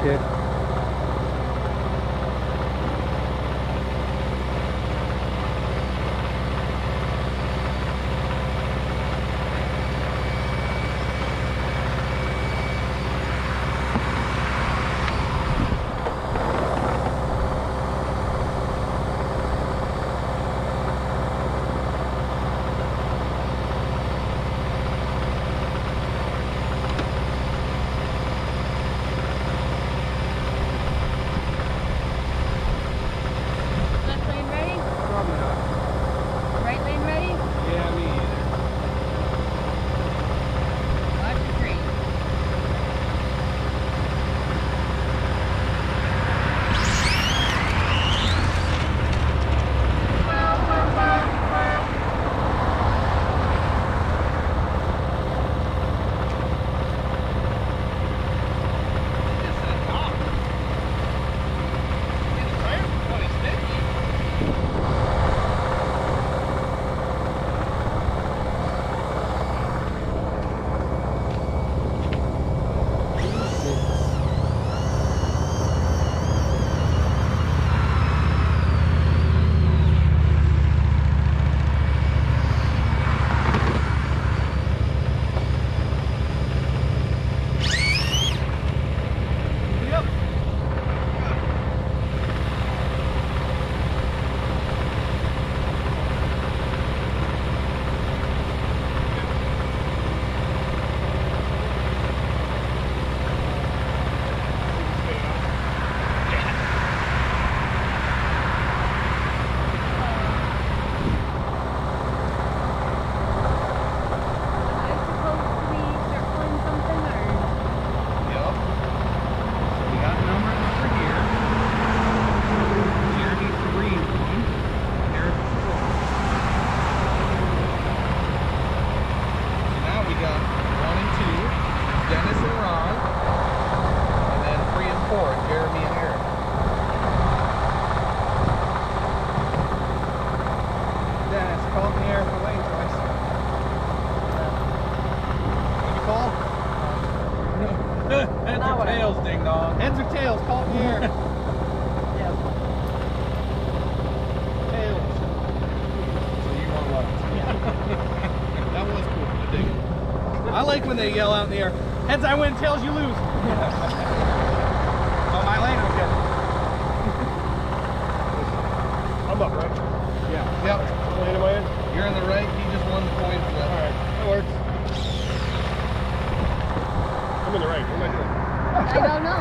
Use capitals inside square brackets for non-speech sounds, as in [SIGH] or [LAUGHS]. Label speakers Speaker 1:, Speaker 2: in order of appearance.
Speaker 1: Okay. Jeremy and Eric. Dennis, call me Eric for lane choice. What'd you call? [LAUGHS] Heads or tails, ding dong. Heads or tails, call me here. [LAUGHS] Tails. So you want what? [LAUGHS] that was cool. I dig it. I like when they yell out in the air, heads I win, tails you lose. oh,
Speaker 2: I'm up, right?
Speaker 1: Yeah. Yep.
Speaker 2: What lane am I in?
Speaker 1: You're in the right. He just won the point for that.
Speaker 2: Alright, that works. I'm in the right. What am I doing?
Speaker 3: I don't know.